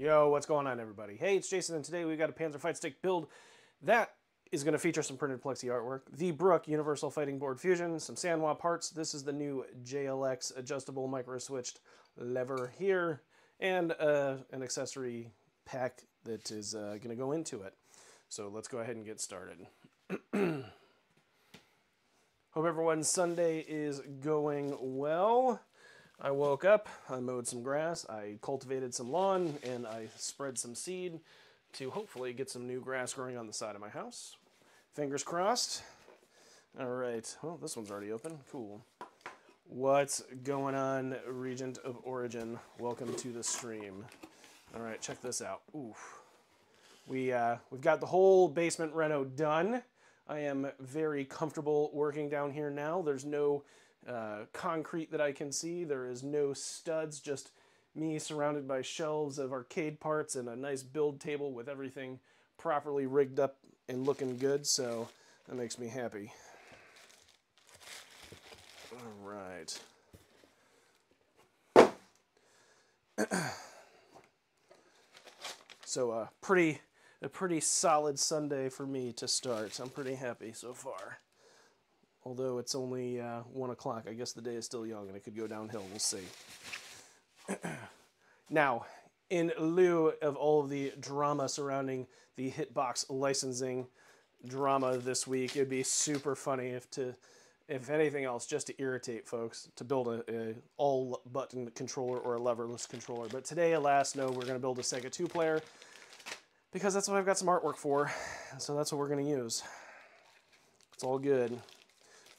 Yo, what's going on, everybody? Hey, it's Jasen, and today we've got a Panzer Fight Stick build that is going to feature some printed plexi artwork, the Brook Universal Fighting Board Fusion, some Sanwa parts. This is the new JLX adjustable micro switched lever here, and uh, an accessory pack that is uh, going to go into it. So let's go ahead and get started. Hope everyone's Sunday is going well. I woke up, I mowed some grass, I cultivated some lawn, and I spread some seed to hopefully get some new grass growing on the side of my house. Fingers crossed. All right. Well, this one's already open. Cool. What's going on, Regent of Origin? Welcome to the stream. All right, check this out. Oof. We, uh, we've got the whole basement reno done. I am very comfortable working down here now. There's no uh, concrete that I can see. There is no studs, just me surrounded by shelves of arcade parts and a nice build table with everything properly rigged up and looking good, so that makes me happy. All right. so a uh, pretty a pretty solid Sunday for me to start. I'm pretty happy so far. Although it's only uh, 1 o'clock, I guess the day is still young and it could go downhill. We'll see. now, in lieu of all of the drama surrounding the Hitbox licensing drama this week, it'd be super funny if to if anything else, just to irritate folks, to build a, a all button controller or a leverless controller. But today, alas, no, we're going to build a Sega 2 player because that's what I've got some artwork for. So that's what we're going to use. It's all good.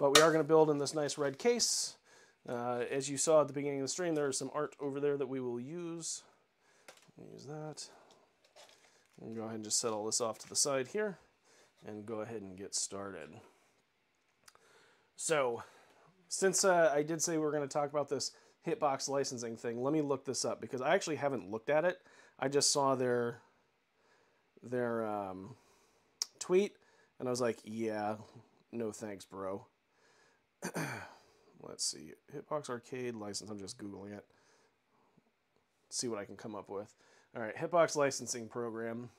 But we are going to build in this nice red case. Uh, as you saw at the beginning of the stream, there is some art over there that we will use. Use that. And go ahead and just set all this off to the side here and go ahead and get started. So, since uh, I did say we are going to talk about this Hitbox licensing thing, let me look this up because I actually haven't looked at it. I just saw their their um, tweet and I was like, yeah, no thanks, bro. Let's see. Hitbox Arcade license. I'm just Googling it. see what I can come up with. All right, Hitbox licensing program.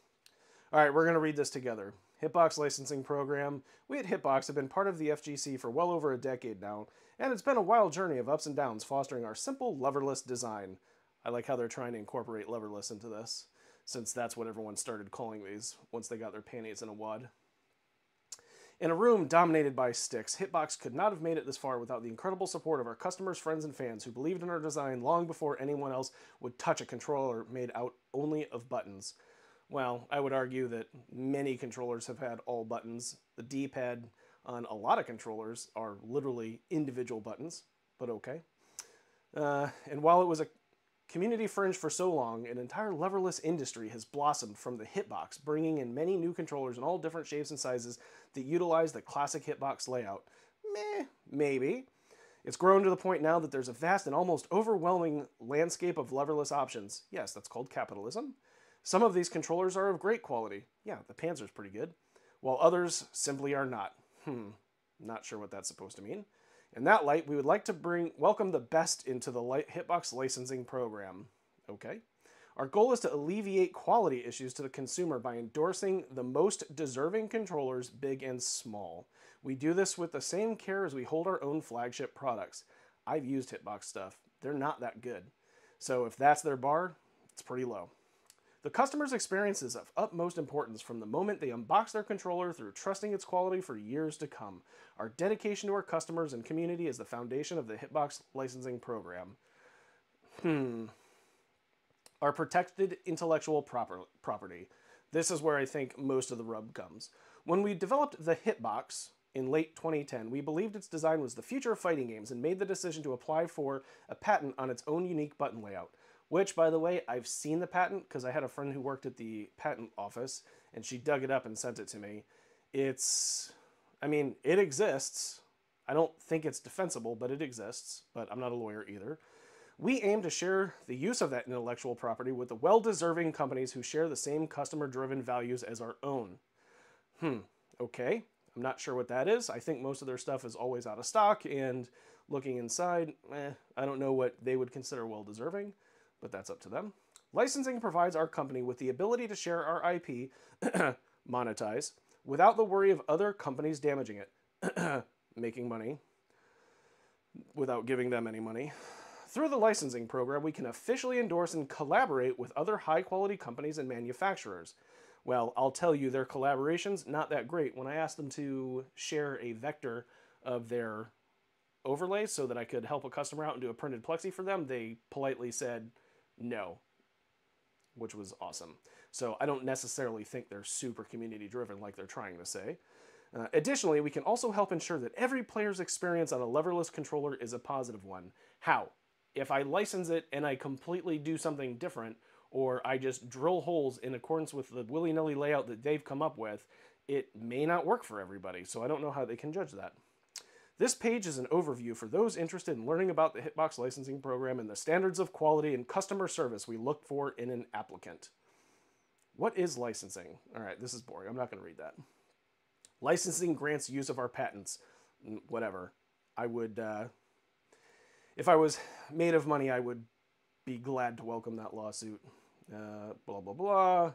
All right, we're going to read this together. Hitbox licensing program. We at Hitbox have been part of the FGC for well over a decade now, and it's been a wild journey of ups and downs fostering our simple leverless design. I like how they're trying to incorporate leverless into this, since that's what everyone started calling these once they got their panties in a wad. In a room dominated by sticks, Hitbox could not have made it this far without the incredible support of our customers, friends, and fans who believed in our design long before anyone else would touch a controller made out only of buttons. Well, I would argue that many controllers have had all buttons. The D-pad on a lot of controllers are literally individual buttons, but okay. Uh, and while it was a Community fringe for so long, an entire leverless industry has blossomed from the Hitbox, bringing in many new controllers in all different shapes and sizes that utilize the classic Hitbox layout. Meh, maybe. It's grown to the point now that there's a vast and almost overwhelming landscape of leverless options. Yes, that's called capitalism. Some of these controllers are of great quality. Yeah, the Panzer's pretty good. While others simply are not. Hmm, not sure what that's supposed to mean. In that light, we would like to bring welcome the best into the Hitbox licensing program. Okay. Our goal is to alleviate quality issues to the consumer by endorsing the most deserving controllers, big and small. We do this with the same care as we hold our own flagship products. I've used Hitbox stuff. They're not that good. So if that's their bar, it's pretty low. The customer's experience is of utmost importance from the moment they unbox their controller through trusting its quality for years to come. Our dedication to our customers and community is the foundation of the Hitbox licensing program. Hmm. Our protected intellectual proper property. This is where I think most of the rub comes. When we developed the Hitbox in late 2010, we believed its design was the future of fighting games and made the decision to apply for a patent on its own unique button layout. Which, by the way, I've seen the patent because I had a friend who worked at the patent office and she dug it up and sent it to me. It's, I mean, it exists. I don't think it's defensible, but it exists. But I'm not a lawyer either. We aim to share the use of that intellectual property with the well deserving companies who share the same customer driven values as our own. Hmm, okay. I'm not sure what that is. I think most of their stuff is always out of stock, and looking inside, eh, I don't know what they would consider well deserving but that's up to them. Licensing provides our company with the ability to share our IP, monetize, without the worry of other companies damaging it, making money without giving them any money. Through the licensing program, we can officially endorse and collaborate with other high quality companies and manufacturers. Well, I'll tell you, their collaboration's not that great. When I asked them to share a vector of their overlay so that I could help a customer out and do a printed plexi for them, they politely said no, which was awesome. So I don't necessarily think they're super community driven like they're trying to say. Uh, additionally, we can also help ensure that every player's experience on a leverless controller is a positive one. How? If I license it and I completely do something different, or I just drill holes in accordance with the willy nilly layout that they've come up with, it may not work for everybody. So I don't know how they can judge that. This page is an overview for those interested in learning about the Hitbox licensing program and the standards of quality and customer service we look for in an applicant. What is licensing? All right, this is boring. I'm not going to read that. Licensing grants use of our patents. Whatever. I would, uh, if I was made of money, I would be glad to welcome that lawsuit. Uh, blah, blah, blah.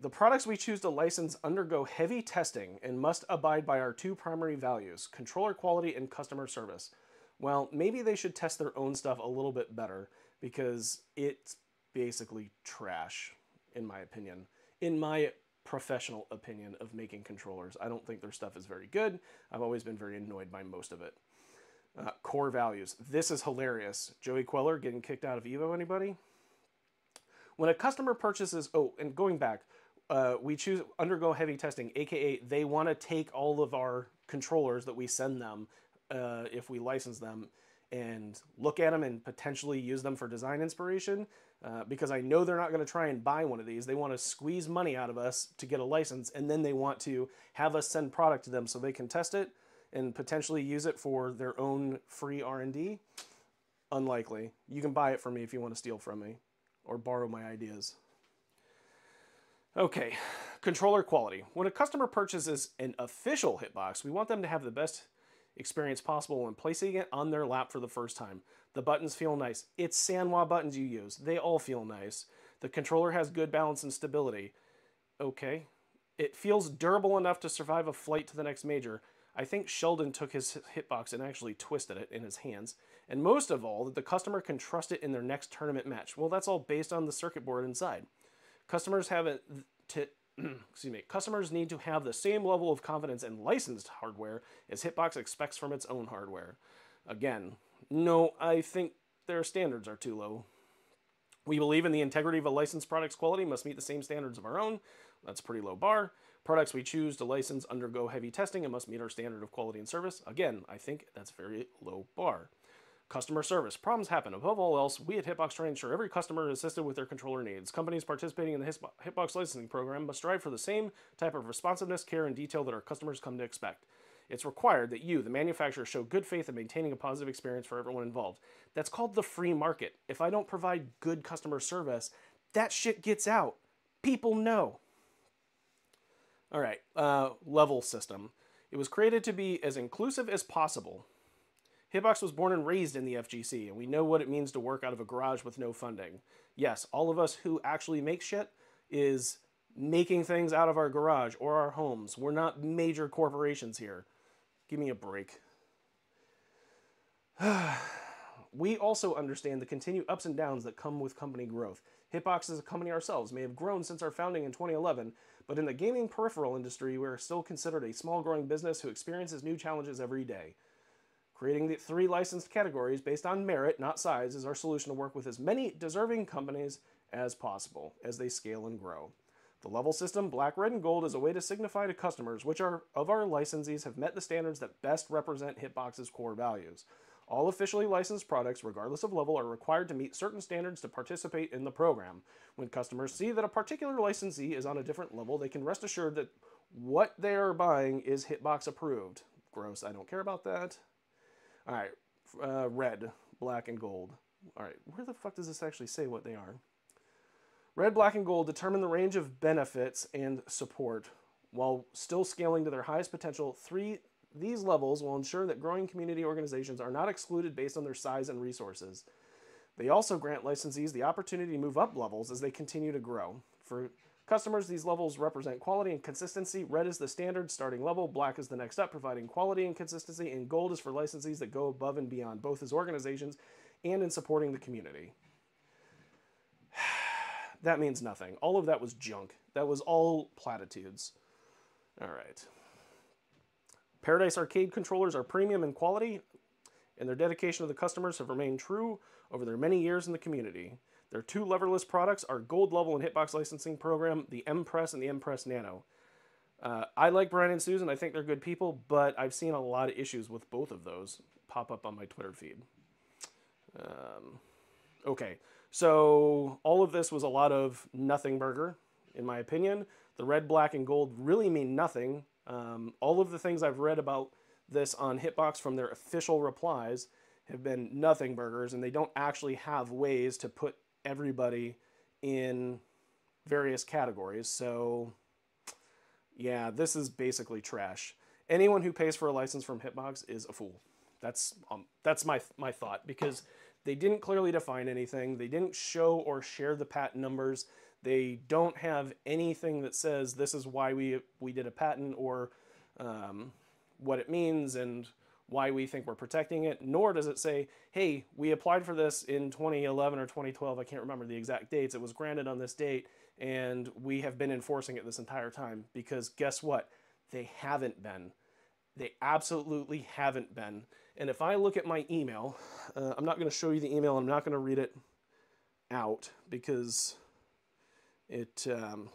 The products we choose to license undergo heavy testing and must abide by our two primary values controller quality and customer service. Well, maybe they should test their own stuff a little bit better because it's basically trash, in my opinion. In my professional opinion of making controllers, I don't think their stuff is very good. I've always been very annoyed by most of it. Uh, core values. This is hilarious. Joey Cuellar getting kicked out of Evo, anybody? When a customer purchases, oh, and going back, uh, we choose undergo heavy testing, aka they want to take all of our controllers that we send them uh, if we license them and look at them and potentially use them for design inspiration uh, because I know they're not going to try and buy one of these. They want to squeeze money out of us to get a license and then they want to have us send product to them so they can test it and potentially use it for their own free R&D. Unlikely. You can buy it from me if you want to steal from me or borrow my ideas. Okay, controller quality. When a customer purchases an official hitbox, we want them to have the best experience possible when placing it on their lap for the first time. The buttons feel nice. It's Sanwa buttons you use. They all feel nice. The controller has good balance and stability. Okay. It feels durable enough to survive a flight to the next major. I think Sheldon took his hitbox and actually twisted it in his hands. And most of all, that the customer can trust it in their next tournament match. Well, that's all based on the circuit board inside. Customers have it to excuse me, customers need to have the same level of confidence in licensed hardware as Hitbox expects from its own hardware. Again, no, I think their standards are too low. We believe in the integrity of a licensed product's quality must meet the same standards of our own. That's a pretty low bar. Products we choose to license undergo heavy testing and must meet our standard of quality and service. Again, I think that's very low bar. Customer service. Problems happen. Above all else, we at Hitbox try to ensure every customer is assisted with their controller needs. Companies participating in the Hitbox licensing program must strive for the same type of responsiveness, care, and detail that our customers come to expect. It's required that you, the manufacturer, show good faith in maintaining a positive experience for everyone involved. That's called the free market. If I don't provide good customer service, that shit gets out. People know. All right, uh, level system. It was created to be as inclusive as possible Hitbox was born and raised in the FGC, and we know what it means to work out of a garage with no funding. Yes, all of us who actually make shit is making things out of our garage or our homes. We're not major corporations here. Give me a break. we also understand the continued ups and downs that come with company growth. Hitbox as a company ourselves may have grown since our founding in 2011, but in the gaming peripheral industry, we are still considered a small growing business who experiences new challenges every day. Creating the three licensed categories based on merit, not size, is our solution to work with as many deserving companies as possible as they scale and grow. The level system, black, red, and gold, is a way to signify to customers which are, of our licensees have met the standards that best represent Hitbox's core values. All officially licensed products, regardless of level, are required to meet certain standards to participate in the program. When customers see that a particular licensee is on a different level, they can rest assured that what they are buying is Hitbox approved. Gross, I don't care about that. All right, uh, red, black, and gold. All right, where the fuck does this actually say what they are? Red, black, and gold determine the range of benefits and support while still scaling to their highest potential. Three these levels will ensure that growing community organizations are not excluded based on their size and resources. They also grant licensees the opportunity to move up levels as they continue to grow. For customers, these levels represent quality and consistency. Red is the standard starting level, black is the next up, providing quality and consistency, and gold is for licensees that go above and beyond, both as organizations and in supporting the community. that means nothing. All of that was junk. That was all platitudes. All right. Paradise Arcade controllers are premium in quality, and their dedication to the customers have remained true over their many years in the community. Their two leverless products are Gold Level and Hitbox licensing program, the M Press and the M Press Nano. Uh, I like Brian and Susan. I think they're good people, but I've seen a lot of issues with both of those pop up on my Twitter feed. Um, okay, so all of this was a lot of nothing burger, in my opinion. The red, black, and gold really mean nothing. Um, all of the things I've read about this on Hitbox from their official replies have been nothing burgers, and they don't actually have ways to put everybody in various categories. So, yeah, this is basically trash. Anyone who pays for a license from Hitbox is a fool. That's um, that's my my thought because they didn't clearly define anything. They didn't show or share the patent numbers. They don't have anything that says this is why we we did a patent or um, what it means and why we think we're protecting it, nor does it say, hey, we applied for this in 2011 or 2012. I can't remember the exact dates. It was granted on this date, and we have been enforcing it this entire time. Because guess what? They haven't been. They absolutely haven't been. And if I look at my email, uh, I'm not going to show you the email. I'm not going to read it out because it um,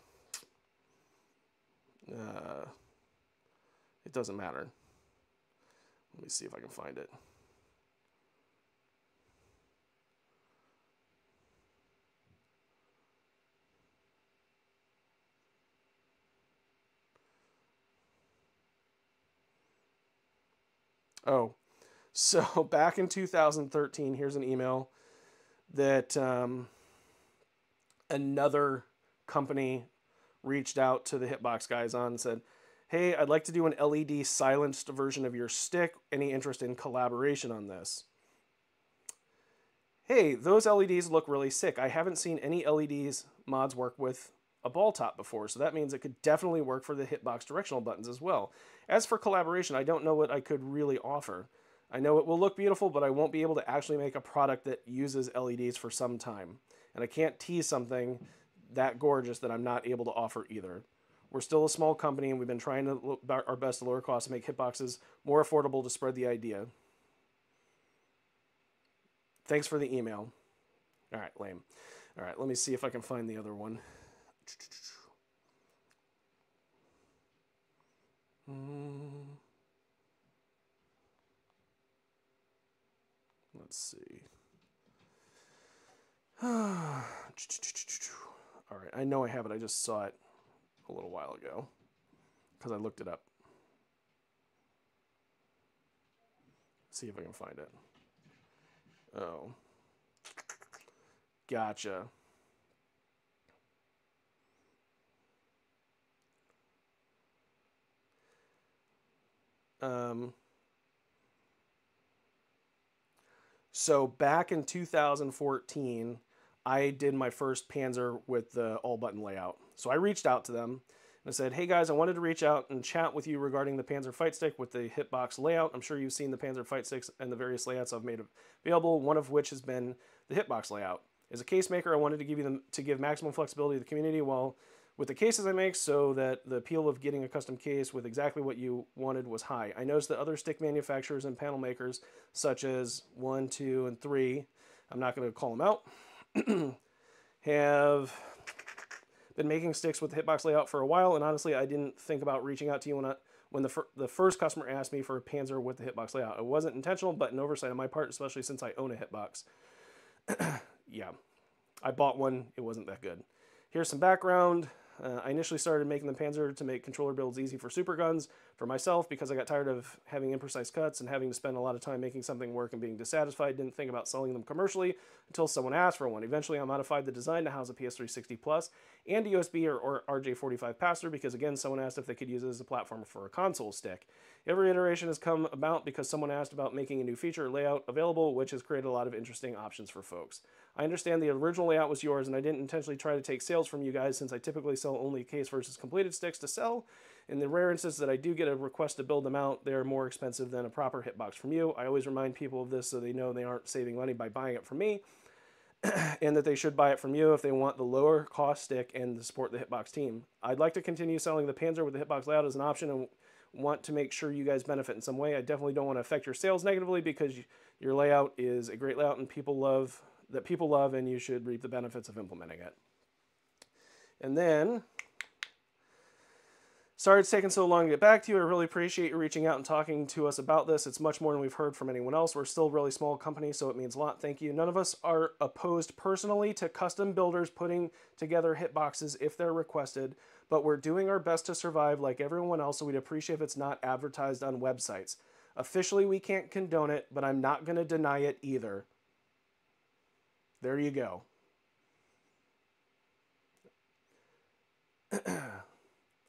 uh, it doesn't matter. Let me see if I can find it. Oh, so back in 2013, here's an email that um, another company reached out to the Hitbox guys on and said, Hey, I'd like to do an LED silenced version of your stick. Any interest in collaboration on this? Hey, those LEDs look really sick. I haven't seen any LEDs mods work with a ball top before, so that means it could definitely work for the hitbox directional buttons as well. As for collaboration, I don't know what I could really offer. I know it will look beautiful, but I won't be able to actually make a product that uses LEDs for some time. And I can't tease something that gorgeous that I'm not able to offer either. We're still a small company and we've been trying to look our best to lower costs and make hitboxes more affordable to spread the idea. Thanks for the email. All right, lame. All right, let me see if I can find the other one. Hmm. Let's see. All right, I know I have it. I just saw it a little while ago because I looked it up. see if I can find it. Oh. Gotcha. Um, so back in 2014, I did my first Panzer with the all button layout. So I reached out to them and I said, hey guys, I wanted to reach out and chat with you regarding the Panzer Fight Stick with the hitbox layout. I'm sure you've seen the Panzer Fight Sticks and the various layouts I've made available, one of which has been the hitbox layout. As a case maker, I wanted to give you them to give maximum flexibility to the community while with the cases I make so that the appeal of getting a custom case with exactly what you wanted was high. I noticed that other stick manufacturers and panel makers, such as 1, 2, and 3, I'm not going to call them out, have been making sticks with the hitbox layout for a while, and honestly, I didn't think about reaching out to you when, I, when the, fir the first customer asked me for a Panzer with the hitbox layout. It wasn't intentional, but an oversight on my part, especially since I own a hitbox. yeah, I bought one. It wasn't that good. Here's some background. Uh, I initially started making the Panzer to make controller builds easy for super guns. For myself, because I got tired of having imprecise cuts and having to spend a lot of time making something work and being dissatisfied, didn't think about selling them commercially until someone asked for one. Eventually, I modified the design to house a PS360 Plus and a USB or, or RJ45 pass-through because, again, someone asked if they could use it as a platform for a console stick. Every iteration has come about because someone asked about making a new feature or layout available, which has created a lot of interesting options for folks. I understand the original layout was yours, and I didn't intentionally try to take sales from you guys since I typically sell only case versus completed sticks to sell. In the rare instances that I do get a request to build them out, they're more expensive than a proper hitbox from you. I always remind people of this so they know they aren't saving money by buying it from me, and that they should buy it from you if they want the lower cost stick and to support the hitbox team. I'd like to continue selling the Panzer with the hitbox layout as an option and want to make sure you guys benefit in some way. I definitely don't want to affect your sales negatively because your layout is a great layout and people love that people love and you should reap the benefits of implementing it. And then Sorry it's taken so long to get back to you. I really appreciate you reaching out and talking to us about this. It's much more than we've heard from anyone else. We're still a really small company, so it means a lot. Thank you. None of us are opposed personally to custom builders putting together hitboxes if they're requested, but we're doing our best to survive like everyone else, so we'd appreciate if it's not advertised on websites. Officially, we can't condone it, but I'm not going to deny it either. There you go.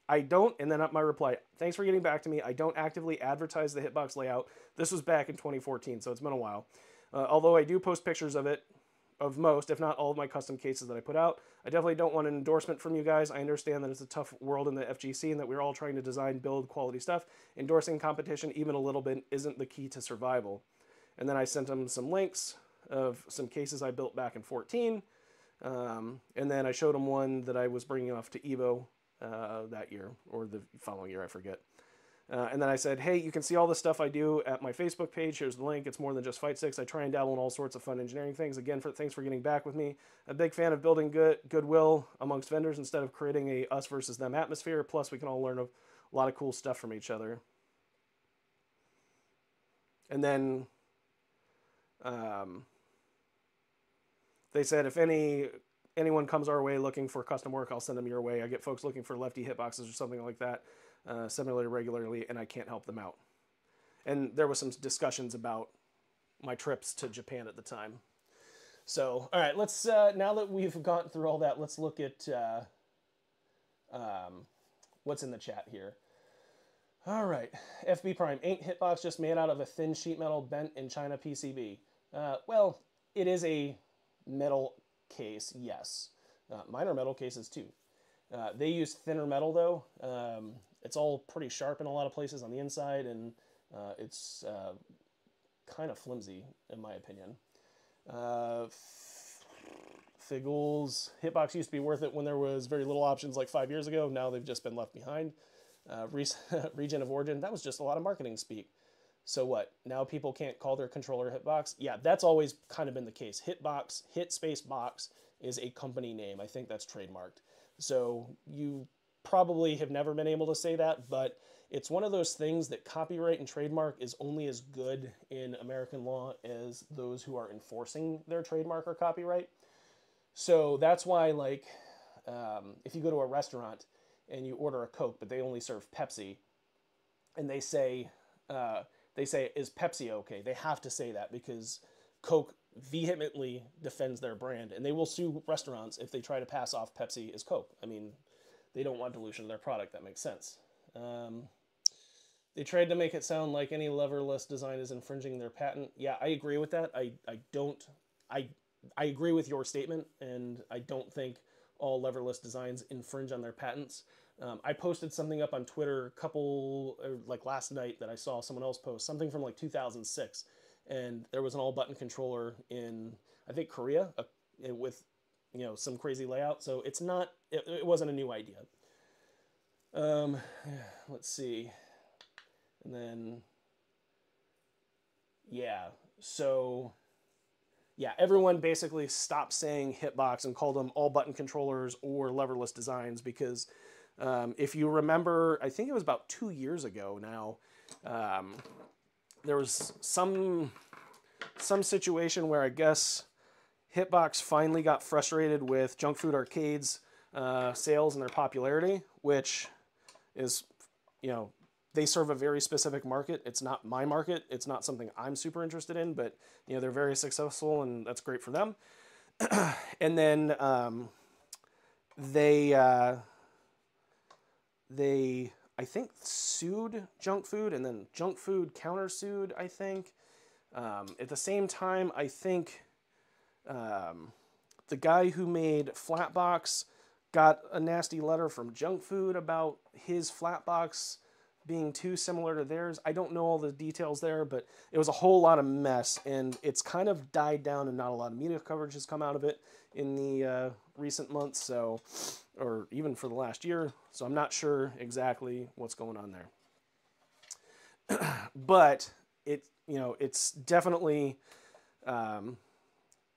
I don't, and then up my reply, thanks for getting back to me. I don't actively advertise the hitbox layout. This was back in 2014, so it's been a while. Uh, although I do post pictures of it, of most, if not all of my custom cases that I put out. I definitely don't want an endorsement from you guys. I understand that it's a tough world in the FGC and that we're all trying to design, build quality stuff. Endorsing competition, even a little bit, isn't the key to survival. And then I sent them some links of some cases I built back in 14. Um, and then I showed them one that I was bringing off to Evo uh, that year or the following year, I forget. Uh, and then I said, hey, you can see all the stuff I do at my Facebook page. Here's the link. It's more than just Fight Sticks. I try and dabble in all sorts of fun engineering things. Again, for thanks for getting back with me. A big fan of building good goodwill amongst vendors instead of creating a us versus them atmosphere. Plus, we can all learn a lot of cool stuff from each other. And then um, they said if any anyone comes our way looking for custom work, I'll send them your way. I get folks looking for lefty hitboxes or something like that uh, similarly regularly, and I can't help them out. And there was some discussions about my trips to Japan at the time. So, all right, let's uh, now that we've gone through all that, let's look at uh, um, what's in the chat here. All right, FB Prime ain't hitbox just made out of a thin sheet metal bent in China PCB. Uh, well, it is a metal case, yes. Uh, minor metal cases too. Uh, they use thinner metal though. Um, it's all pretty sharp in a lot of places on the inside, and uh, it's uh, kind of flimsy in my opinion. Uh, Figgles, Hitbox used to be worth it when there was very little options like five years ago. Now they've just been left behind. Uh, region of origin, that was just a lot of marketing speak. So what? Now people can't call their controller Hitbox? Yeah, that's always kind of been the case. Hitbox, Hit Space Box is a company name. I think that's trademarked. So you probably have never been able to say that, but it's one of those things that copyright and trademark is only as good in American law as those who are enforcing their trademark or copyright. So that's why, like, um, if you go to a restaurant and you order a Coke, but they only serve Pepsi, and they say, uh, they say, is Pepsi okay? They have to say that because Coke vehemently defends their brand and they will sue restaurants if they try to pass off Pepsi as Coke. I mean, they don't want dilution of their product. That makes sense. Um, they tried to make it sound like any leverless design is infringing their patent. Yeah, I agree with that. I, I don't I I agree with your statement, and I don't think all leverless designs infringe on their patents. Um, I posted something up on Twitter a couple, like last night, that I saw someone else post something from like 2006, and there was an all button controller in I think Korea uh, with you know some crazy layout. So it's not it, it wasn't a new idea. Um, let's see, and then yeah, so yeah, everyone basically stopped saying hitbox and called them all button controllers or leverless designs because um, if you remember, I think it was about two years ago now. Um, there was some some situation where I guess Hitbox finally got frustrated with Junk Food Arcade's uh, sales and their popularity, which is, you know, they serve a very specific market. It's not my market. It's not something I'm super interested in, but you know they're very successful, and that's great for them. and then um, they uh, they I think sued junk food, and then junk food countersued. I think um, at the same time, I think um, the guy who made Flatbox got a nasty letter from junk food about his Flatbox being too similar to theirs. I don't know all the details there, but it was a whole lot of mess, and it's kind of died down, and not a lot of media coverage has come out of it in the uh, recent months, so or even for the last year. So I'm not sure exactly what's going on there. but it, you know, it's definitely, um,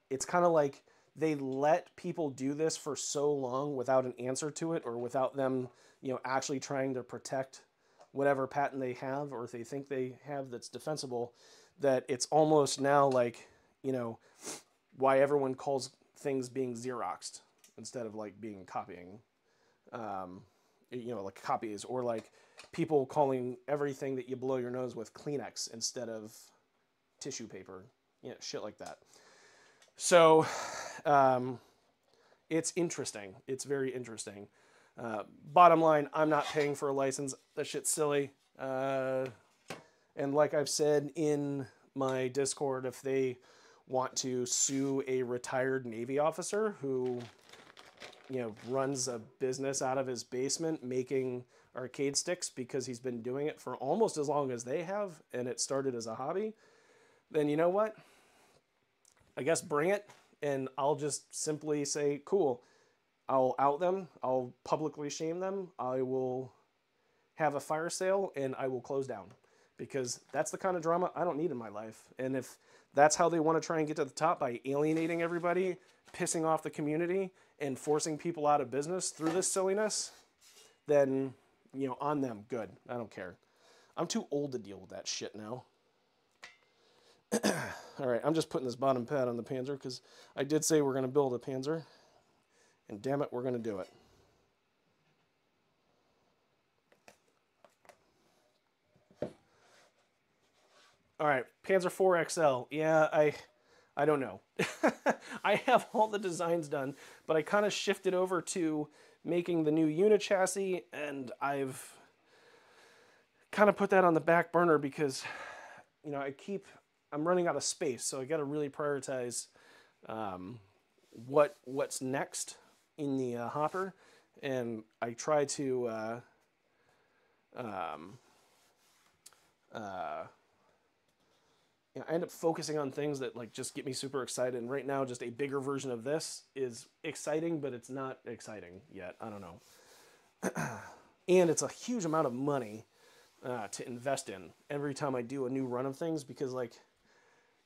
it's kind of like they let people do this for so long without an answer to it or without them, you know, actually trying to protect whatever patent they have or if they think they have that's defensible, that it's almost now like, you know, why everyone calls things being Xeroxed instead of like being copying, um, you know, like copies or like people calling everything that you blow your nose with Kleenex instead of tissue paper, you know, shit like that. So, um, it's interesting. It's very interesting. Uh, bottom line, I'm not paying for a license. That shit's silly. Uh, and like I've said in my Discord, if they want to sue a retired Navy officer who, you know, runs a business out of his basement making arcade sticks because he's been doing it for almost as long as they have and it started as a hobby, then you know what? I guess bring it and I'll just simply say, cool I'll out them. I'll publicly shame them. I will have a fire sale and I will close down because that's the kind of drama I don't need in my life. And if that's how they want to try and get to the top by alienating everybody, pissing off the community, and forcing people out of business through this silliness, then, you know, on them. Good. I don't care. I'm too old to deal with that shit now. All right, I'm just putting this bottom pad on the Panzer because I did say we're going to build a Panzer. And damn it, we're going to do it. All right, Panzer 4 XL. Yeah, I I don't know. I have all the designs done, but I kind of shifted over to making the new Unichassis and I've kind of put that on the back burner because you know, I keep I'm running out of space, so I got to really prioritize um, what what's next in the uh, hopper, and I try to uh, um, uh, you know, I end up focusing on things that like just get me super excited. And right now, just a bigger version of this is exciting, but it's not exciting yet. I don't know. and it's a huge amount of money uh, to invest in every time I do a new run of things because like,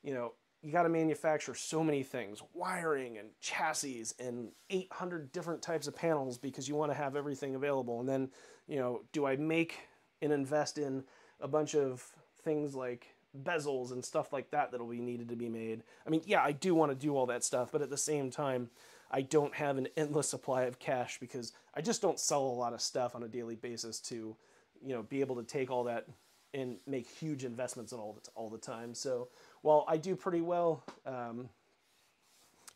you know, you got to manufacture so many things wiring and chassis and 800 different types of panels because you want to have everything available and then you know do i make and invest in a bunch of things like bezels and stuff like that that'll be needed to be made i mean yeah i do want to do all that stuff but at the same time i don't have an endless supply of cash because i just don't sell a lot of stuff on a daily basis to you know be able to take all that and make huge investments in all the, all the time so while I do pretty well, um,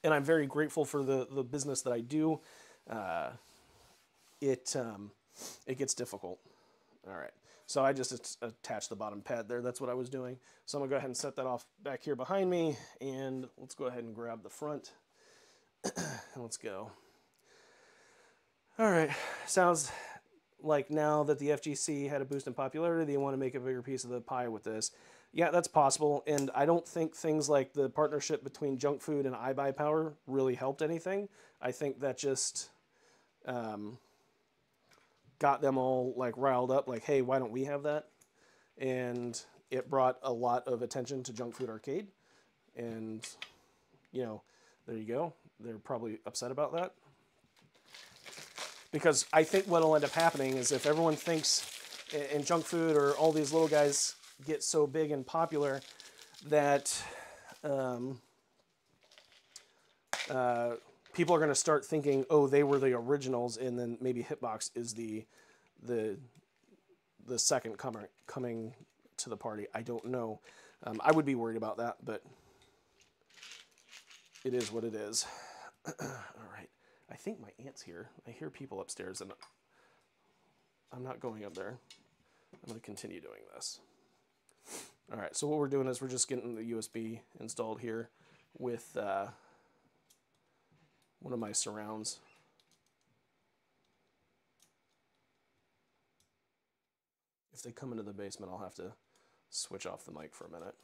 and I'm very grateful for the, the business that I do, uh, it, um, it gets difficult. All right. So I just attached the bottom pad there. That's what I was doing. So I'm to go ahead and set that off back here behind me. And let's go ahead and grab the front. and let's go. All right. Sounds like now that the FGC had a boost in popularity, they want to make a bigger piece of the pie with this. Yeah, that's possible. And I don't think things like the partnership between junk food and iBuyPower really helped anything. I think that just um, got them all like riled up, like, hey, why don't we have that? And it brought a lot of attention to Junk Food Arcade. And, you know, there you go. They're probably upset about that. Because I think what will end up happening is if everyone thinks in junk food or all these little guys get so big and popular that um, uh, people are going to start thinking, oh, they were the originals, and then maybe Hitbox is the the the second comer coming to the party. I don't know. Um, I would be worried about that, but it is what it is. All right. I think my aunt's here. I hear people upstairs, and I'm not going up there. I'm going to continue doing this. All right, so what we're doing is we're just getting the USB installed here with uh, one of my surrounds. If they come into the basement, I'll have to switch off the mic for a minute.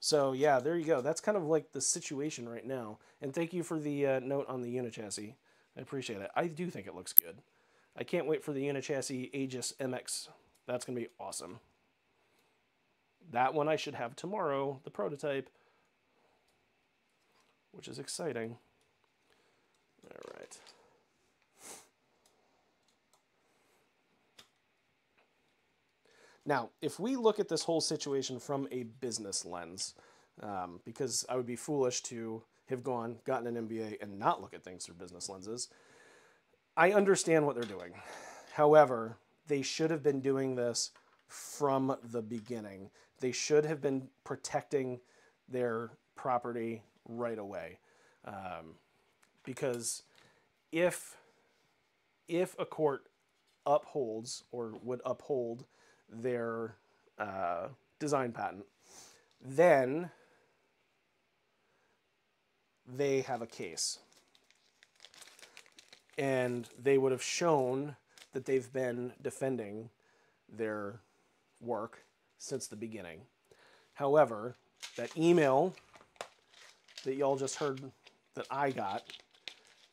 So yeah, there you go. That's kind of like the situation right now. And thank you for the uh, note on the Unichassis. I appreciate it. I do think it looks good. I can't wait for the Unichassis Aegis MX. That's going to be awesome. That one I should have tomorrow, the prototype, which is exciting. All right. Now, if we look at this whole situation from a business lens, um, because I would be foolish to have gone, gotten an MBA, and not look at things through business lenses, I understand what they're doing. However, they should have been doing this from the beginning. They should have been protecting their property right away. Um, because if if a court upholds or would uphold their uh, design patent, then they have a case. And they would have shown that they've been defending their work since the beginning. However, that email that y'all just heard that I got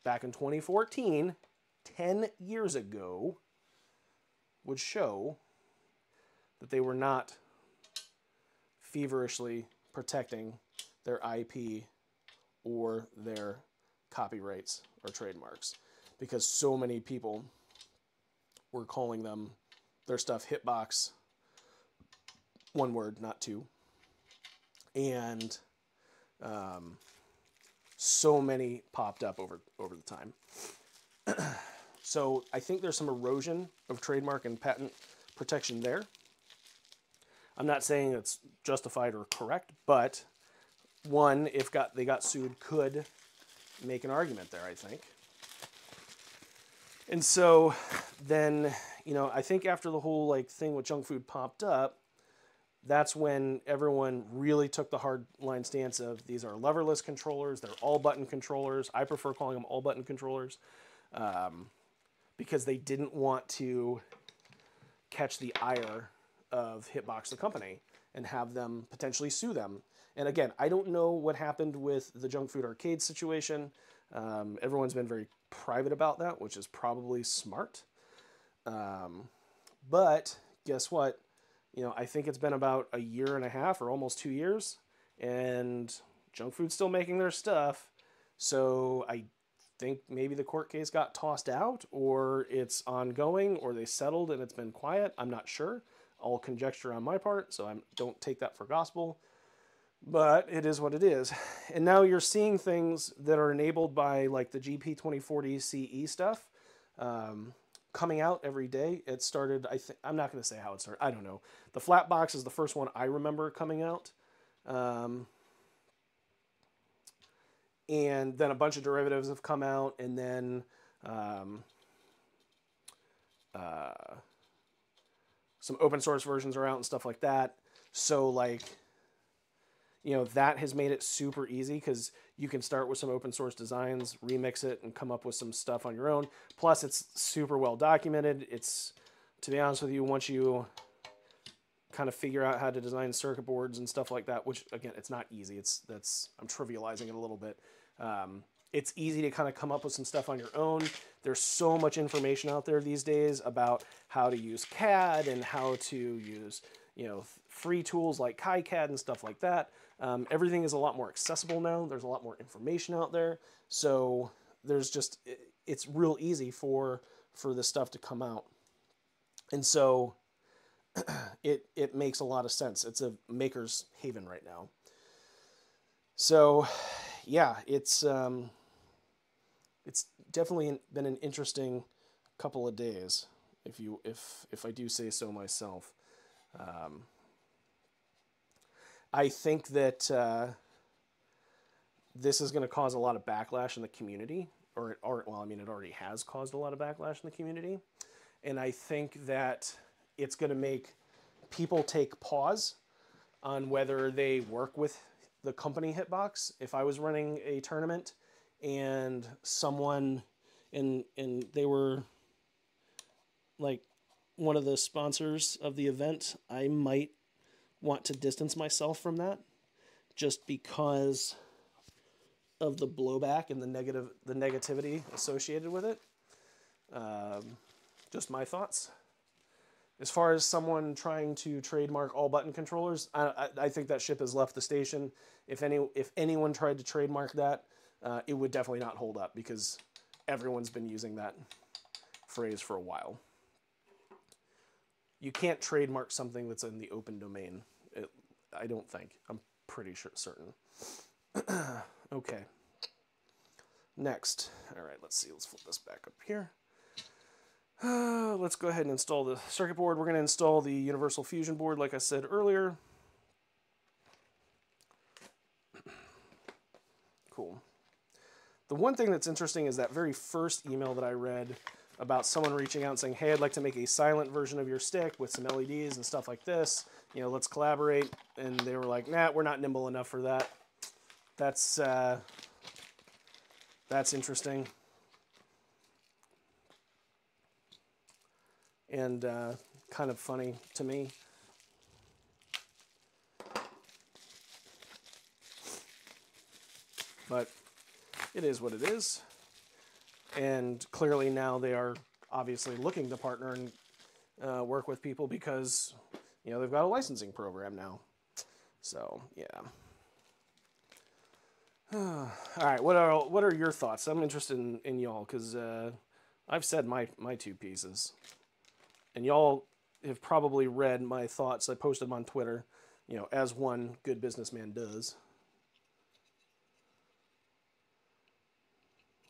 back in 2014, 10 years ago, would show that they were not feverishly protecting their IP or their copyrights or trademarks because so many people were calling them their stuff hitbox one word not two. And um, so many popped up over over the time so i think there's some erosion of trademark and patent protection there I'm not saying it's justified or correct, but one, if got they got sued, could make an argument there, I think. And so then, you know, I think after the whole like thing with junk food popped up, that's when everyone really took the hard line stance of these are leverless controllers, they're all button controllers. I prefer calling them all button controllers um, because they didn't want to catch the ire of Hitbox, the company, and have them potentially sue them. And again, I don't know what happened with the junk food arcade situation. Um, everyone's been very private about that, which is probably smart. Um, but guess what? You know, I think it's been about a year and a half or almost two years, and junk food's still making their stuff. So I think maybe the court case got tossed out, or it's ongoing, or they settled and it's been quiet. I'm not sure all conjecture on my part, so I don't take that for gospel. But it is what it is. And now you're seeing things that are enabled by like the GP2040 CE stuff um, coming out every day. It started, I think, I'm not going to say how it started. I don't know. The Flatbox is the first one I remember coming out. Um, and then a bunch of derivatives have come out, and then um, uh, some open source versions are out and stuff like that. So like, you know, that has made it super easy because you can start with some open source designs, remix it, and come up with some stuff on your own. Plus, it's super well documented. It's, to be honest with you, once you kind of figure out how to design circuit boards and stuff like that, which again, it's not easy. It's that's I'm trivializing it a little bit. Um, it's easy to kind of come up with some stuff on your own. There's so much information out there these days about how to use CAD and how to use, you know, free tools like KiCad and stuff like that. Um, everything is a lot more accessible now. There's a lot more information out there. So there's just, it's real easy for, for this stuff to come out. And so it, it makes a lot of sense. It's a maker's haven right now. So yeah, it's, um, it's definitely been an interesting couple of days, if you if if I do say so myself. Um, I think that uh, this is going to cause a lot of backlash in the community, or it, or well, I mean, it already has caused a lot of backlash in the community, and I think that it's going to make people take pause on whether they work with the company Hitbox. If I was running a tournament and someone and and they were like one of the sponsors of the event, I might want to distance myself from that just because of the blowback and the negative the negativity associated with it. Um, just my thoughts. As far as someone trying to trademark all button controllers, I, I, I think that ship has left the station. If any if anyone tried to trademark that, uh, it would definitely not hold up because everyone's been using that phrase for a while. You can't trademark something that's in the open domain. It, I don't think. I'm pretty sure certain. okay. Next. All right, let's see. Let's flip this back up here. Uh, let's go ahead and install the circuit board. We're going to install the Universal Fusion board, like I said earlier. Cool. The one thing that's interesting is that very first email that I read about someone reaching out and saying, hey, I'd like to make a silent version of your stick with some LEDs and stuff like this. You know, let's collaborate. And they were like, nah, we're not nimble enough for that. That's, uh, that's interesting. And uh, kind of funny to me. But it is what it is. And clearly now they are obviously looking to partner and uh, work with people because, you know, they've got a licensing program now. So, yeah. All right, what are what are your thoughts? I'm interested in, in y'all because uh, I've said my my two pieces, and y'all have probably read my thoughts. I posted them on Twitter, you know, as one good businessman does.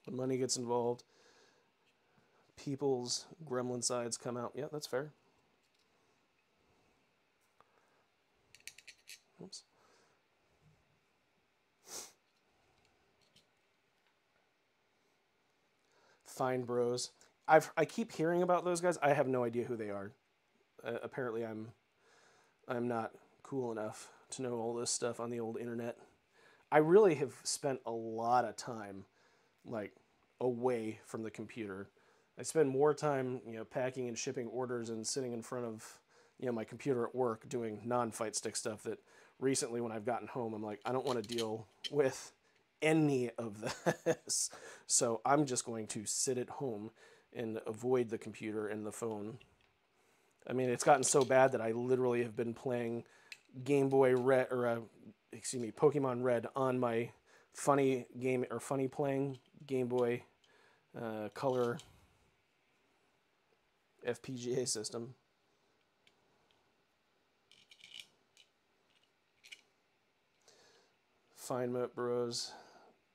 The money gets involved. People's gremlin sides come out. Yeah, that's fair. Oops. Fine Bros. I've I keep hearing about those guys. I have no idea who they are. Uh, apparently, I'm I'm not cool enough to know all this stuff on the old internet. I really have spent a lot of time like away from the computer. I spend more time, you know, packing and shipping orders and sitting in front of, you know, my computer at work doing non-fight stick stuff that recently when I've gotten home, I'm like, I don't want to deal with any of this. So I'm just going to sit at home and avoid the computer and the phone. I mean, it's gotten so bad that I literally have been playing Game Boy Red or uh, excuse me, Pokemon Red on my funny game or FunnyPlaying Game Boy uh, Color FPGA system. Fine Moat Bros.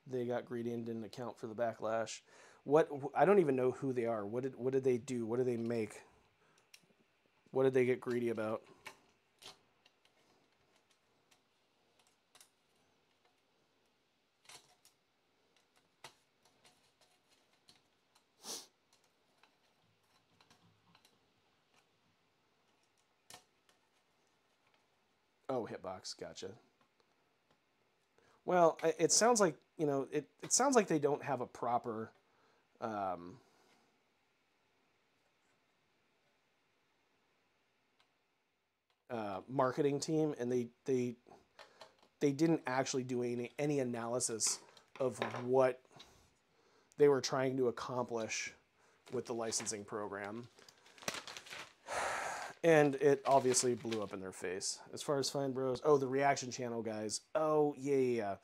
They got greedy and didn't account for the backlash. What I don't even know who they are. What did what did they do? What did they make? What did they get greedy about? Oh, hitbox, gotcha. Well, it sounds like you know it. It sounds like they don't have a proper. Um, uh, marketing team, and they they they didn't actually do any any analysis of what they were trying to accomplish with the licensing program and it obviously blew up in their face. As far as Fine Bros, oh, the reaction channel guys. Oh, yeah, yeah, yeah.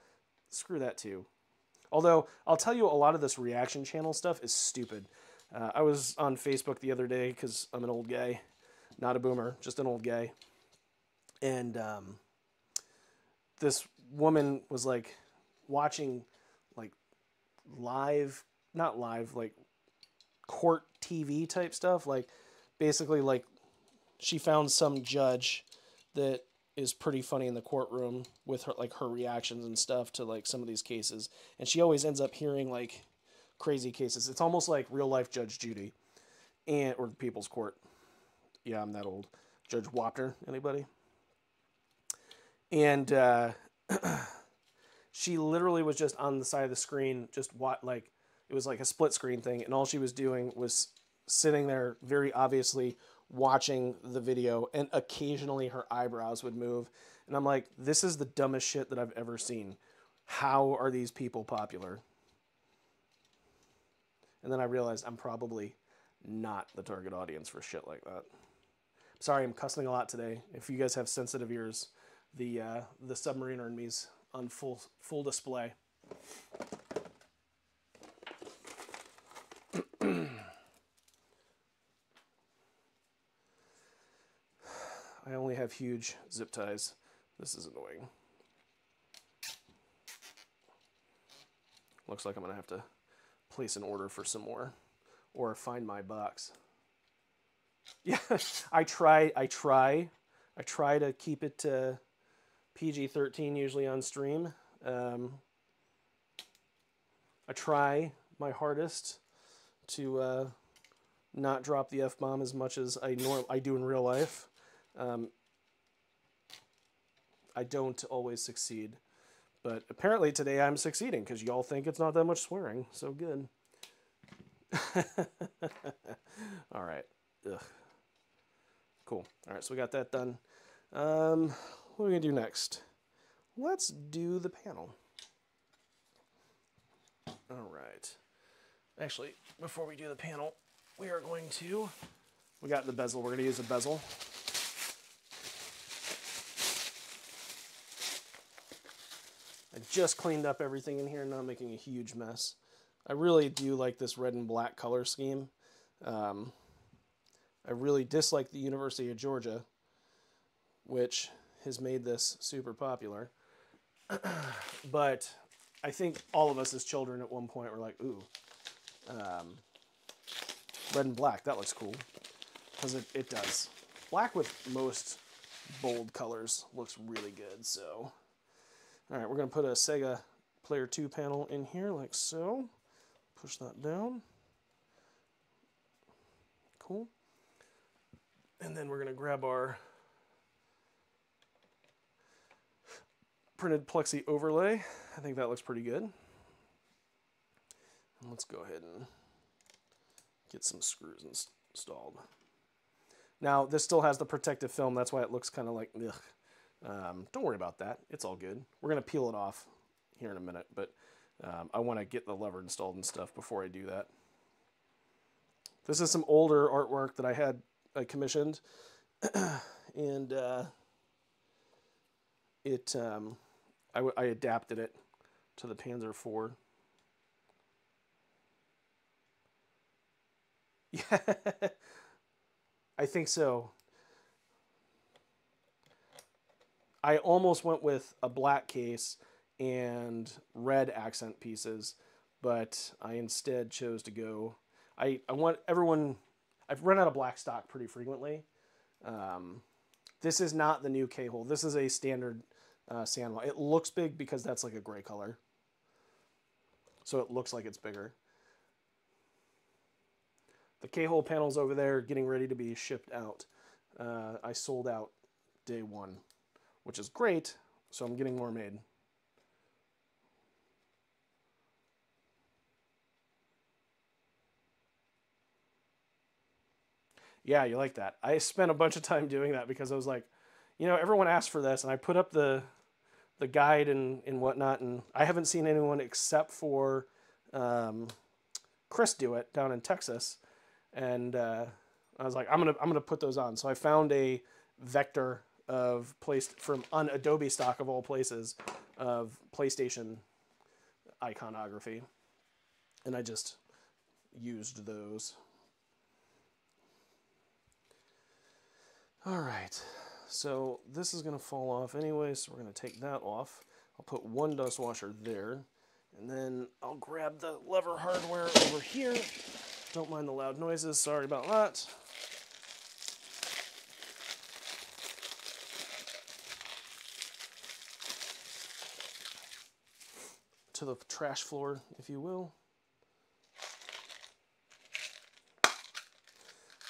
Screw that too. Although, I'll tell you, a lot of this reaction channel stuff is stupid. Uh, I was on Facebook the other day because I'm an old guy. Not a boomer, just an old guy. And um, this woman was like watching like live not live, like court TV type stuff. Like basically, like she found some judge that is pretty funny in the courtroom with her like her reactions and stuff to like some of these cases, and she always ends up hearing like crazy cases. It's almost like real life Judge Judy, and or the People's Court. Yeah, I'm that old. Judge Wapner, anybody? And uh, she literally was just on the side of the screen, just what like it was like a split screen thing, and all she was doing was sitting there very obviously watching the video, and occasionally her eyebrows would move. And I'm like, this is the dumbest shit that I've ever seen. How are these people popular? And then I realized I'm probably not the target audience for shit like that. Sorry, I'm cussing a lot today. If you guys have sensitive ears, the uh, the submariner in me's on full full display. I only have huge zip ties. This is annoying. Looks like I'm to have to place an order for some more or find my box. Yeah, I try, I try, I try to keep it to PG-13 usually on stream. Um, I try my hardest to uh, not drop the F-bomb as much as I norm I do in real life. Um, I don't always succeed. But apparently today I'm succeeding because y'all think it's not that much swearing. So good. All right. Ugh. Cool. All right, so we got that done. Um, what are we going to do next? Let's do the panel. All right. Actually, before we do the panel, we are going to, we got the bezel. We're going to use a bezel. Just cleaned up everything in here, not making a huge mess. I really do like this red and black color scheme. Um, I really dislike the University of Georgia, which has made this super popular. but I think all of us as children at one point were like, ooh, um, red and black, that looks cool. Because it, it does. Black with most bold colors looks really good, so... All right, we're going to put a Sega Player 2 panel in here like so. Push that down. Cool. And then we're going to grab our printed plexi overlay. I think that looks pretty good. And let's go ahead and get some screws installed. Now, this still has the protective film. That's why it looks kind of like, ugh. Um, don't worry about that. It's all good. We're going to peel it off here in a minute, but um, I want to get the lever installed and stuff before I do that. This is some older artwork that I had I commissioned, and uh, it um, I, I adapted it to the Panzer IV. Yeah, I think so. I almost went with a black case and red accent pieces, but I instead chose to go. I, I want everyone. I've run out of black stock pretty frequently. Um, this is not the new K-hole. This is a standard uh. It looks big because that's like a gray color. So it looks like it's bigger. The K-hole panel's over there getting ready to be shipped out. Uh, I sold out day one which is great, so I'm getting more made. Yeah, you like that. I spent a bunch of time doing that because I was like, you know, everyone asked for this, and I put up the the guide and, and whatnot, and I haven't seen anyone except for um, Chris do it down in Texas, and uh, I was like, I'm gonna I'm gonna put those on. So I found a vector of placed from on Adobe stock of all places of PlayStation iconography, and I just used those. All right, so this is going to fall off anyway, so we're going to take that off. I'll put one dust washer there, And then I'll grab the lever hardware over here. Don't mind the loud noises, sorry about that. To the trash floor, if you will.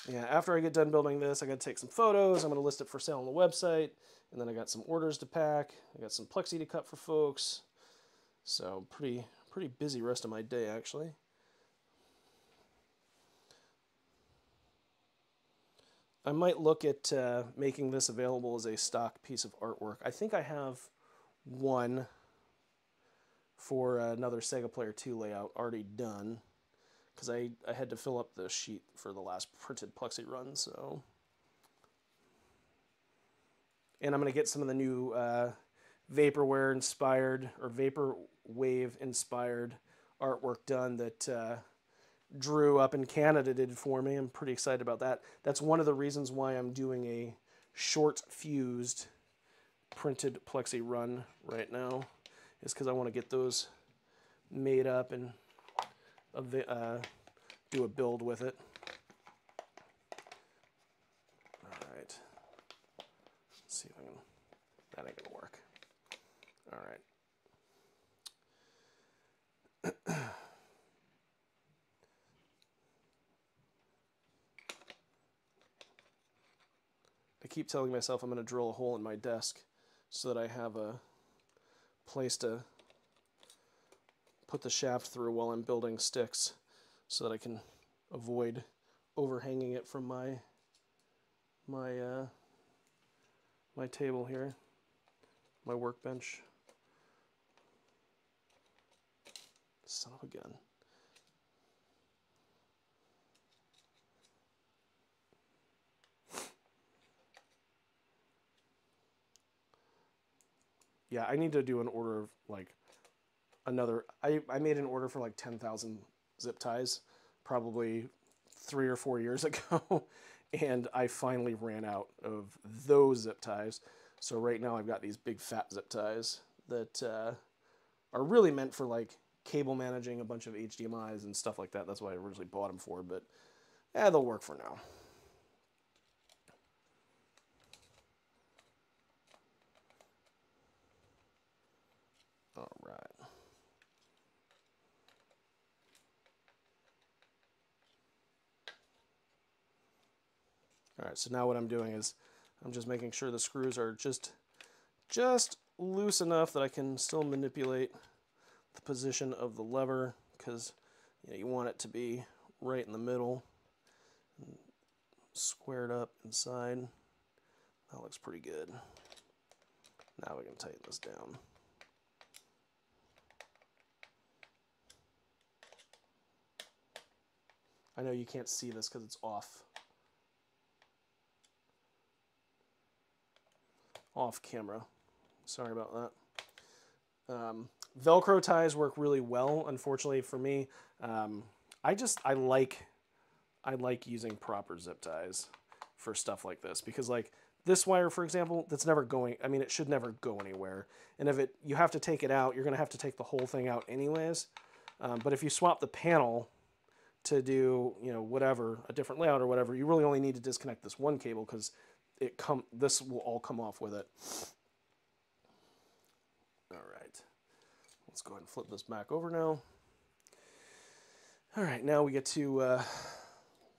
Yeah, after I get done building this, I got to take some photos. I'm going to list it for sale on the website. And then I got some orders to pack. I got some plexi to cut for folks. So pretty pretty busy rest of my day actually. I might look at uh, making this available as a stock piece of artwork. I think I have one for another Sega Player 2 layout already done because I, I had to fill up the sheet for the last printed plexi run, so and I'm going to get some of the new uh, vaporware inspired or vaporwave inspired artwork done that uh, Drew up in Canada did for me. I'm pretty excited about that. That's one of the reasons why I'm doing a short fused printed plexi run right now is because I want to get those made up and uh, do a build with it. All right. See if I can, that ain't gonna work. All right. I keep telling myself I'm going to drill a hole in my desk so that I have a place to put the shaft through while I'm building sticks so that I can avoid overhanging it from my my uh, my table here, my workbench. Son of a gun. Yeah, I need to do an order of like another. I, I made an order for like 10,000 zip ties probably three or four years ago and I finally ran out of those zip ties. So right now I've got these big fat zip ties that uh, are really meant for like cable managing a bunch of HDMIs and stuff like that. That's what I originally bought them for, but yeah, they'll work for now. All right, so now what I'm doing is I'm just making sure the screws are just, just loose enough that I can still manipulate the position of the lever because you, know, you want it to be right in the middle, squared up inside. That looks pretty good. Now we can tighten this down. I know you can't see this because it's off off camera. Sorry about that. Um, Velcro ties work really well, unfortunately for me. Um, I just, I like, I like using proper zip ties for stuff like this because like this wire, for example, that's never going, I mean, it should never go anywhere. And if it, you have to take it out, you're going to have to take the whole thing out anyways. Um, but if you swap the panel to do, you know, whatever, a different layout or whatever, you really only need to disconnect this one cable because it come this will all come off with it. All right, let's go ahead and flip this back over now. All right, now we get to uh,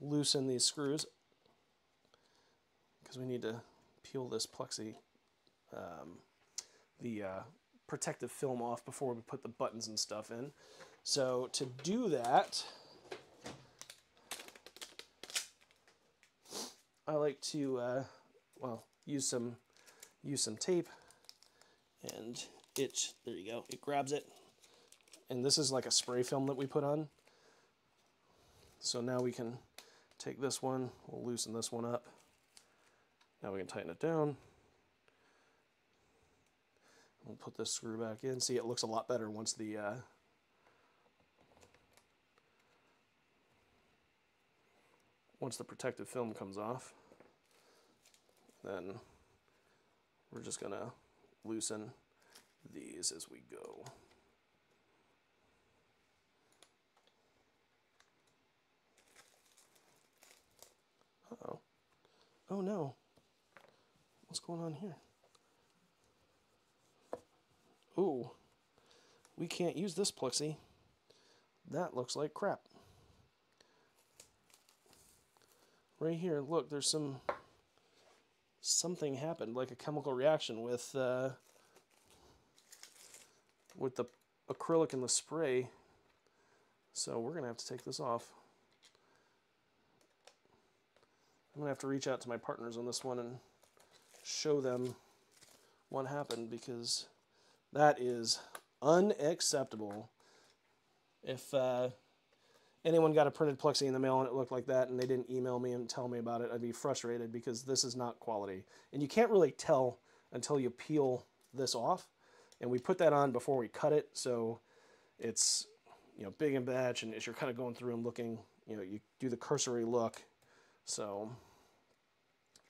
loosen these screws because we need to peel this plexi, um, the uh, protective film off before we put the buttons and stuff in. So to do that, I like to uh, well, use some, use some tape and it, there you go, it grabs it. And this is like a spray film that we put on. So now we can take this one, we'll loosen this one up. Now we can tighten it down. We'll put this screw back in. See, it looks a lot better once the uh, once the protective film comes off then we're just going to loosen these as we go. Uh oh Oh no. What's going on here? Ooh. We can't use this plexi. That looks like crap. Right here, look, there's some something happened, like a chemical reaction with uh, with the acrylic and the spray. So we're gonna have to take this off. I'm gonna have to reach out to my partners on this one and show them what happened because that is unacceptable. If uh, anyone got a printed plexi in the mail and it looked like that and they didn't email me and tell me about it, I'd be frustrated because this is not quality. And you can't really tell until you peel this off. And we put that on before we cut it, so it's you know big and batch, and as you're kind of going through and looking, you know, you do the cursory look. So,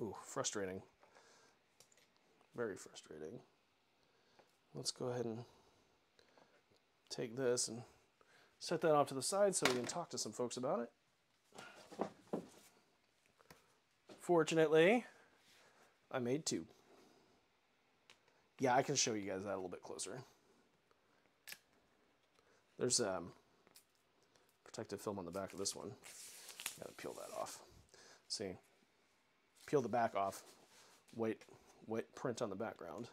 ooh, frustrating. Very frustrating. Let's go ahead and take this and set that off to the side so we can talk to some folks about it. Fortunately, I made two. Yeah, I can show you guys that a little bit closer. There's um, protective film on the back of this one. Gotta peel that off. See, peel the back off. White, white print on the background.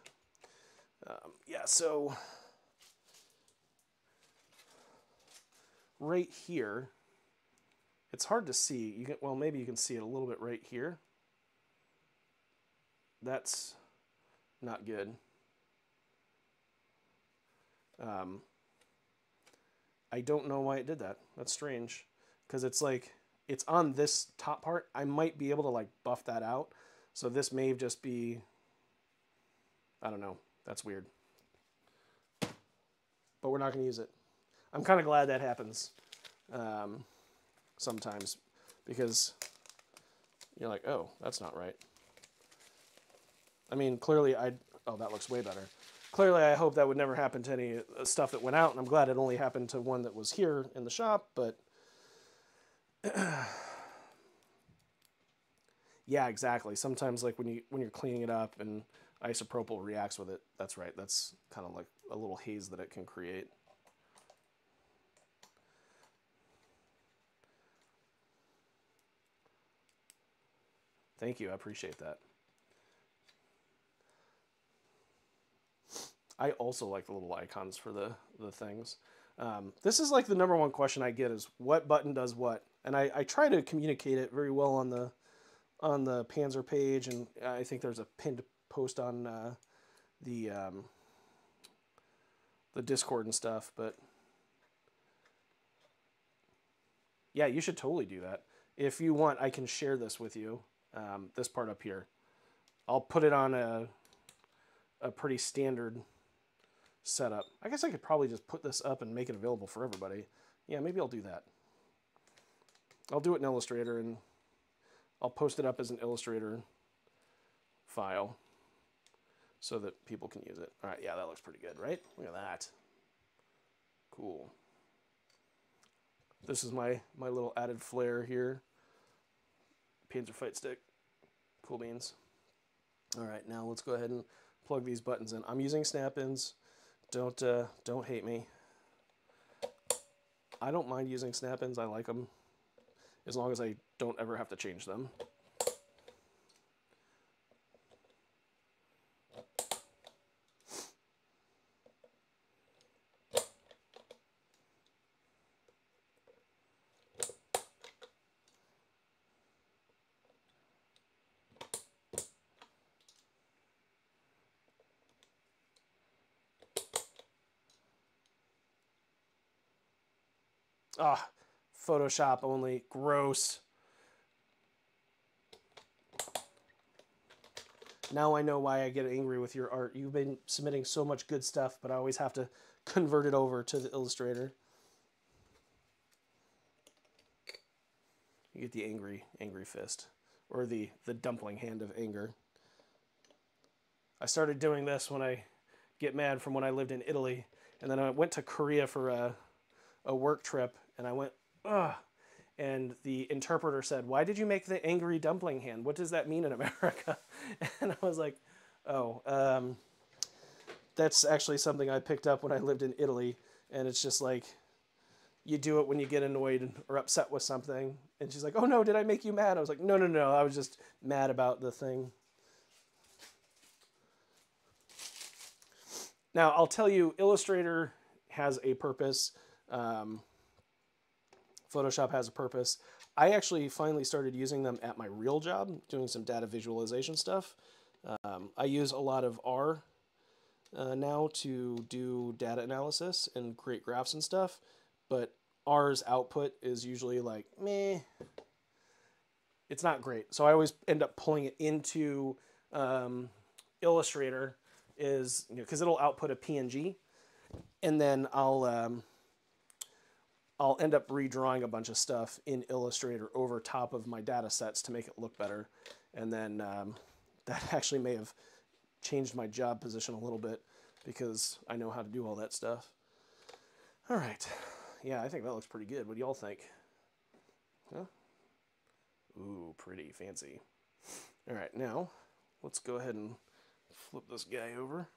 Um, yeah, so right here, it's hard to see. You can, well, maybe you can see it a little bit right here. That's not good. Um, I don't know why it did that. That's strange. Because it's like, it's on this top part. I might be able to like buff that out. So this may just be, I don't know. That's weird. But we're not going to use it. I'm kind of glad that happens um, sometimes because you're like, oh, that's not right. I mean, clearly I, oh, that looks way better. Clearly I hope that would never happen to any uh, stuff that went out, and I'm glad it only happened to one that was here in the shop, but yeah, exactly. Sometimes like when you when you're cleaning it up and isopropyl reacts with it, that's right. That's kind of like a little haze that it can create. Thank you. I appreciate that. I also like the little icons for the, the things. Um, this is like the number one question I get is what button does what? And I, I try to communicate it very well on the on the Panzer page, and I think there's a pinned post on uh, the um, the Discord and stuff. But yeah, you should totally do that. If you want, I can share this with you um, this part up here. I'll put it on a, a pretty standard setup. I guess I could probably just put this up and make it available for everybody. Yeah, maybe I'll do that. I'll do it in Illustrator and I'll post it up as an Illustrator file so that people can use it. All right, yeah, that looks pretty good, right? Look at that. Cool. This is my, my little added flair here. Panzer Fight Stick. Cool beans. All right, now let's go ahead and plug these buttons in. I'm using snap-ins. Don't uh, don't hate me. I don't mind using snap-ins. I like them as long as I don't ever have to change them. Ah, Photoshop only. Gross. Now I know why I get angry with your art. You've been submitting so much good stuff, but I always have to convert it over to the Illustrator. You get the angry, angry fist, or the, the dumpling hand of anger. I started doing this when I get mad from when I lived in Italy, and then I went to Korea for a, a work trip, and I went, ugh. and the interpreter said, "Why did you make the angry dumpling hand? What does that mean in America?" And I was like, "Oh, um, that's actually something I picked up when I lived in Italy, and it's just like." You do it when you get annoyed or upset with something. And she's like, Oh no, did I make you mad? I was like, No, no, no. I was just mad about the thing. Now, I'll tell you, Illustrator has a purpose. Um, Photoshop has a purpose. I actually finally started using them at my real job, doing some data visualization stuff. Um, I use a lot of R uh, now to do data analysis and create graphs and stuff, but R's output is usually like, meh, it's not great. So I always end up pulling it into um, Illustrator is, you know, because it'll output a PNG, and then I'll um, I'll end up redrawing a bunch of stuff in Illustrator over top of my data sets to make it look better. And then um, that actually may have changed my job position a little bit because I know how to do all that stuff. All right. Yeah, I think that looks pretty good. What do y'all think? Huh? Ooh, pretty fancy. All right, now let's go ahead and flip this guy over.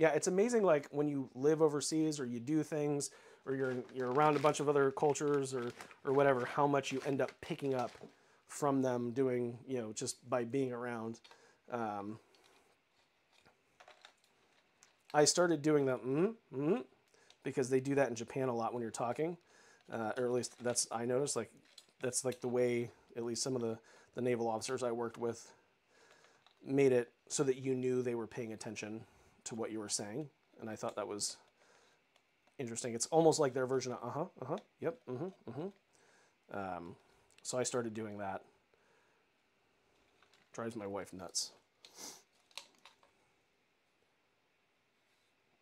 Yeah, it's amazing like when you live overseas or you do things or you're you're around a bunch of other cultures or or whatever how much you end up picking up from them doing, you know, just by being around. Um, I started doing the mm, mm, because they do that in Japan a lot when you're talking, uh, or at least that's I noticed. Like that's like the way at least some of the the naval officers I worked with made it so that you knew they were paying attention to what you were saying, and I thought that was interesting. It's almost like their version of uh huh, uh huh, yep, mm hmm, mm hmm. Um, so I started doing that. Drives my wife nuts.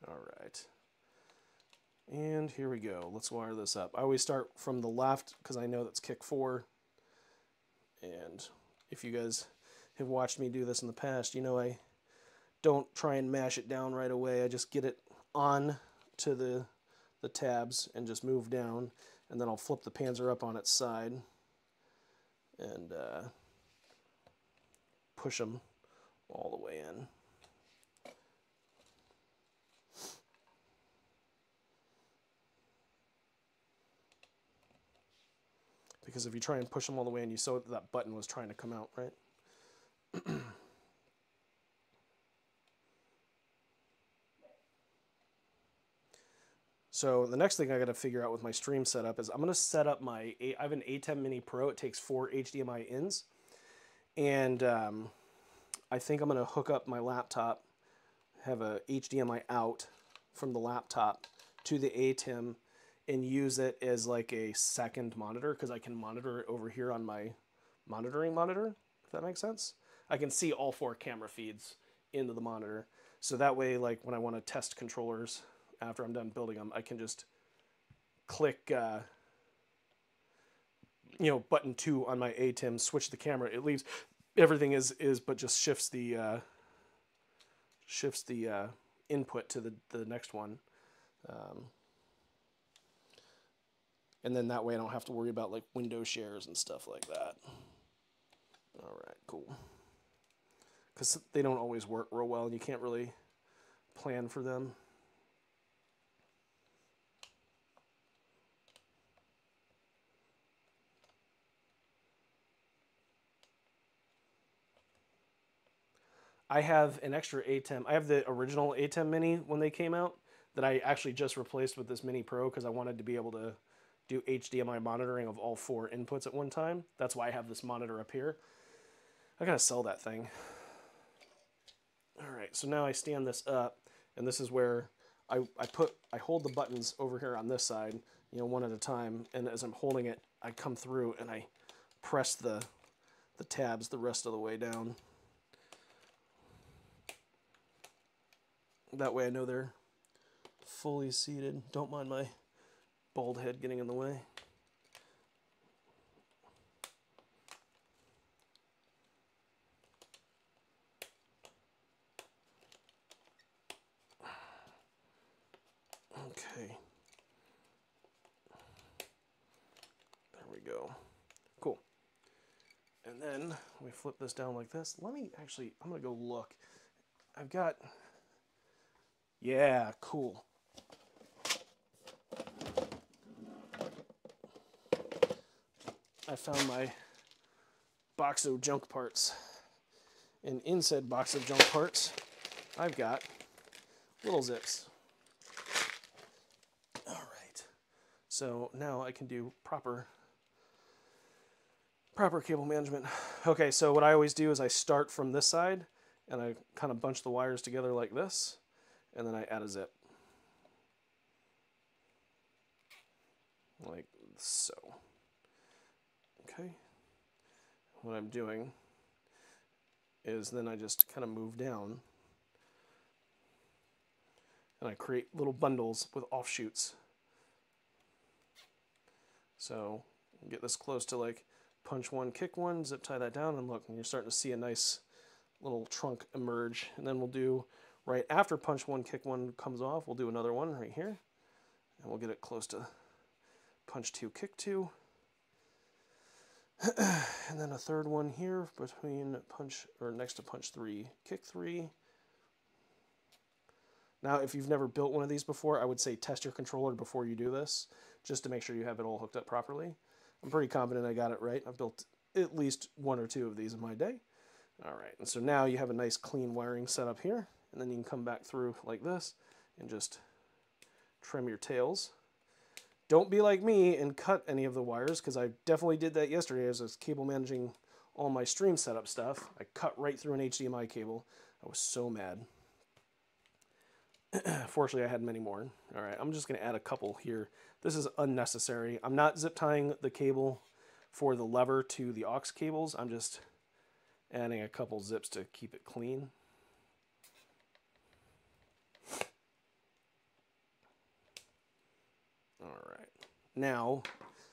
All right. And here we go. Let's wire this up. I always start from the left because I know that's kick four. And if you guys have watched me do this in the past, you know I don't try and mash it down right away. I just get it on to the, the tabs and just move down. And then I'll flip the Panzer up on its side and uh, push them all the way in. Because if you try and push them all the way in, you saw that button was trying to come out, right? so the next thing I got to figure out with my stream setup is I'm going to set up my, I have an ATEM Mini Pro. It takes four HDMI ins. And um, I think I'm going to hook up my laptop, have a HDMI out from the laptop to the ATEM and use it as like a second monitor because I can monitor it over here on my monitoring monitor, if that makes sense. I can see all four camera feeds into the monitor. So that way, like when I want to test controllers after I'm done building them, I can just click, uh, you know, button two on my ATEM, switch the camera. It leaves everything is is, but just shifts the uh, shifts the uh, input to the the next one. Um, and then that way I don't have to worry about like window shares and stuff like that. All right, cool because they don't always work real well and you can't really plan for them. I have an extra ATEM. I have the original ATEM Mini when they came out that I actually just replaced with this Mini Pro because I wanted to be able to do HDMI monitoring of all four inputs at one time. That's why I have this monitor up here. I gotta sell that thing. All right, so now I stand this up, and this is where I, I put, I hold the buttons over here on this side, you know, one at a time, and as I'm holding it, I come through and I press the, the tabs the rest of the way down. That way I know they're fully seated. Don't mind my bald head getting in the way. Okay. There we go. Cool. And then we flip this down like this. Let me actually, I'm going to go look. I've got yeah, cool. I found my box of junk parts. And in said box of junk parts, I've got little zips. All right. So now I can do proper proper cable management. Okay, so what I always do is I start from this side and I kind of bunch the wires together like this and then I add a zip. Like so. Okay. What I'm doing is then I just kind of move down and I create little bundles with offshoots. So get this close to like punch one, kick one, zip tie that down, and look, and you're starting to see a nice little trunk emerge. And then we'll do, right after punch one, kick one comes off, we'll do another one right here. And we'll get it close to punch two, kick two. and then a third one here between punch, or next to punch three, kick three. Now, if you've never built one of these before, I would say test your controller before you do this, just to make sure you have it all hooked up properly. I'm pretty confident I got it right. I've built at least one or two of these in my day. All right, and so now you have a nice clean wiring setup here, and then you can come back through like this and just trim your tails. Don't be like me and cut any of the wires, because I definitely did that yesterday as I was cable managing all my stream setup stuff. I cut right through an HDMI cable. I was so mad. Fortunately, I had many more. All right, I'm just going to add a couple here. This is unnecessary. I'm not zip tying the cable for the lever to the aux cables. I'm just adding a couple zips to keep it clean. All right, now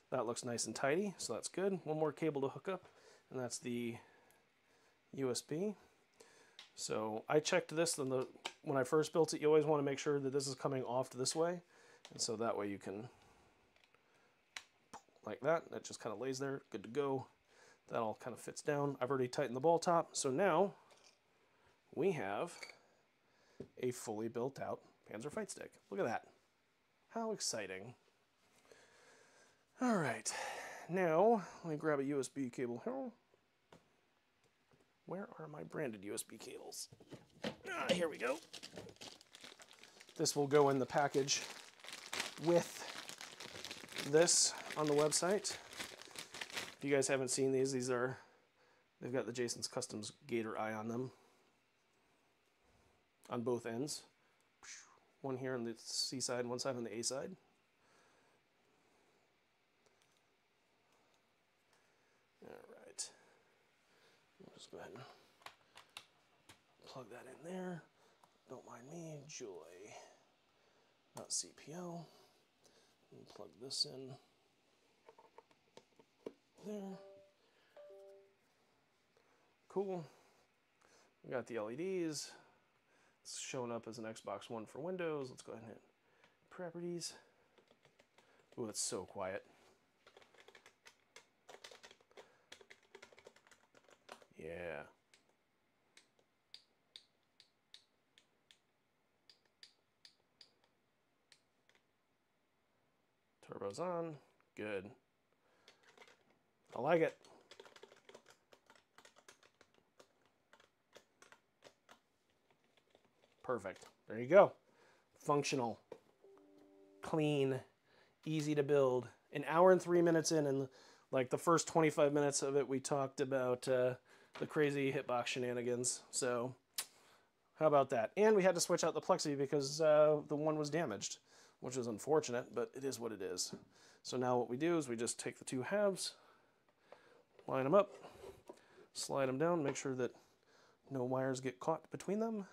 that looks nice and tidy, so that's good. One more cable to hook up, and that's the USB. So I checked this the, when I first built it. You always want to make sure that this is coming off this way. And so that way you can, like that, that just kind of lays there, good to go. That all kind of fits down. I've already tightened the ball top. So now we have a fully built out Panzer Fight Stick. Look at that. How exciting. All right, now let me grab a USB cable here. Where are my branded USB cables? Ah, here we go. This will go in the package with this on the website. If you guys haven't seen these, these are, they've got the Jasen's Customs Gator eye on them on both ends. One here on the C side, one side on the A side. Just go ahead and plug that in there. Don't mind me, Joy, not CPO. And plug this in there. Cool. We got the LEDs. It's showing up as an Xbox One for Windows. Let's go ahead and hit properties. Oh, it's so quiet. Yeah. Turbo's on. Good. I like it. Perfect. There you go. Functional, clean, easy to build. An hour and three minutes in, and like the first 25 minutes of it, we talked about uh, the crazy hitbox shenanigans. So how about that? And we had to switch out the plexi because uh, the one was damaged, which is unfortunate, but it is what it is. So now what we do is we just take the two halves, line them up, slide them down, make sure that no wires get caught between them.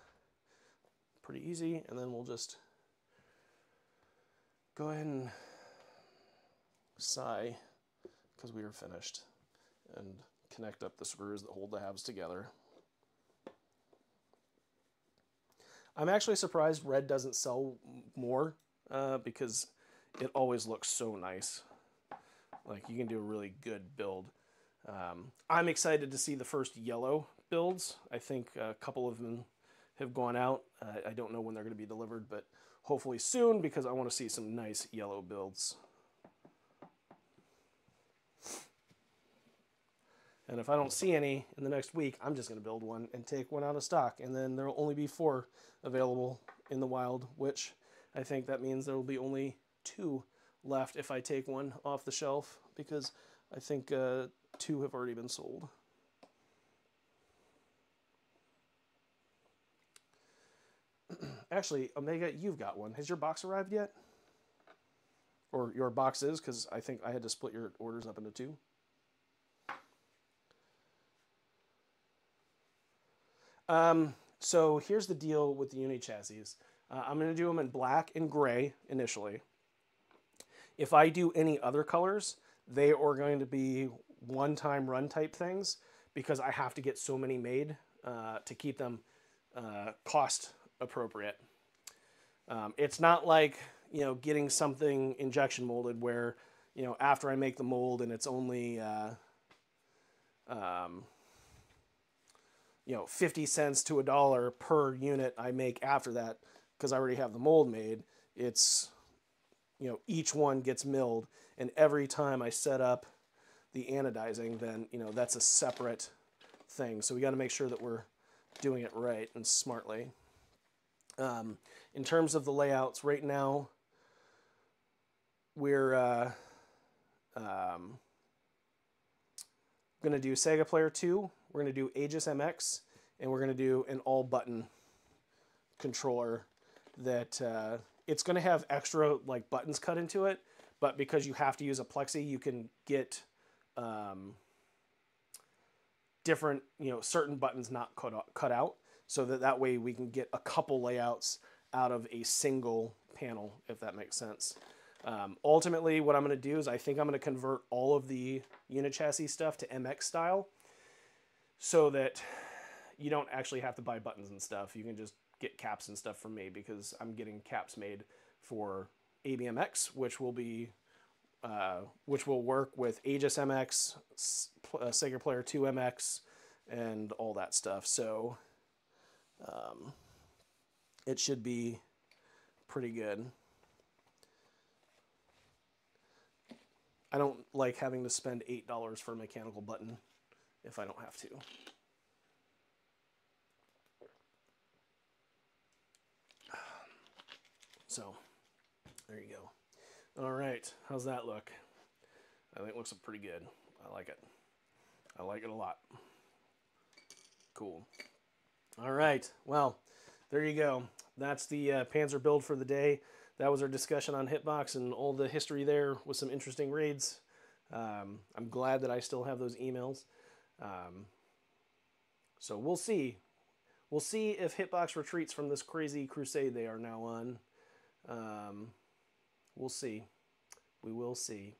Pretty easy, and then we'll just go ahead and sigh because we are finished. And connect up the screws that hold the halves together. I'm actually surprised red doesn't sell more uh, because it always looks so nice. Like you can do a really good build Um, I'm excited to see the first yellow builds. I think a couple of them have gone out. Uh, I don't know when they're going to be delivered, but hopefully soon because I want to see some nice yellow builds. And if I don't see any in the next week, I'm just going to build one and take one out of stock. And then there will only be four available in the wild, which I think that means there will be only two left if I take one off the shelf because I think uh, two have already been sold. Actually, Omega, you've got one. Has your box arrived yet? Or your boxes, because I think I had to split your orders up into two. Um, so here's the deal with the Unichassis. Uh, I'm going to do them in black and gray initially. If I do any other colors, they are going to be one-time run type things because I have to get so many made uh, to keep them uh, cost appropriate. Um, it's not like you know getting something injection molded where you know after I make the mold and it's only uh, um, you know 50 cents to a dollar per unit I make after that because I already have the mold made. It's you know each one gets milled and every time I set up the anodizing then you know that's a separate thing. So we got to make sure that we're doing it right and smartly. Um, in terms of the layouts, right now we're uh, um, going to do Sega Player 2, we're going to do Aegis MX, and we're going to do an all button controller that uh, it's going to have extra like buttons cut into it, but because you have to use a plexi, you can get um, different, you know, certain buttons not cut out, cut out so that that way we can get a couple layouts out of a single panel, if that makes sense. Um, ultimately, what I'm going to do is I think I'm going to convert all of the Unichassis stuff to MX style so that you don't actually have to buy buttons and stuff. You can just get caps and stuff from me because I'm getting caps made for ABMX, which will be uh, which will work with Aegis MX, uh, Sega Player 2 MX, and all that stuff. So um, it should be pretty good. I don't like having to spend $8 for a mechanical button if I don't have to. So, there you go. All right, how's that look? I think it looks pretty good. I like it. I like it a lot. Cool. All right, well, there you go. That's the uh, Panzer build for the day. That was our discussion on Hitbox and all the history there with some interesting raids. Um, I'm glad that I still have those emails. Um, so we'll see. We'll see if Hitbox retreats from this crazy crusade they are now on. Um, we'll see. We will see.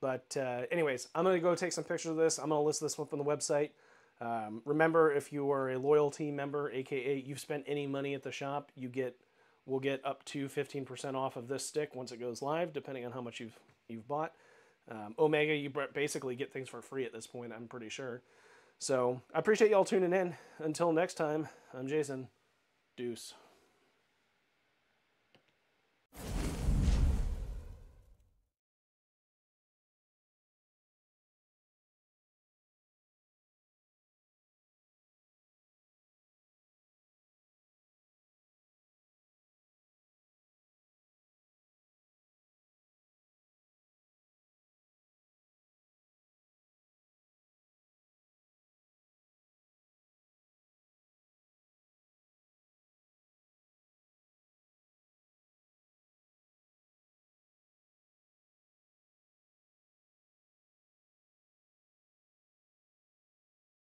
But uh, anyways, I'm going to go take some pictures of this. I'm going to list this one on the website. Um, remember, if you are a loyalty member, aka you've spent any money at the shop, you get will get up to 15% off of this stick once it goes live, depending on how much you've you've bought. Um, Omega, you basically get things for free at this point, I'm pretty sure. So I appreciate y'all tuning in. Until next time, I'm Jasen. Deuce.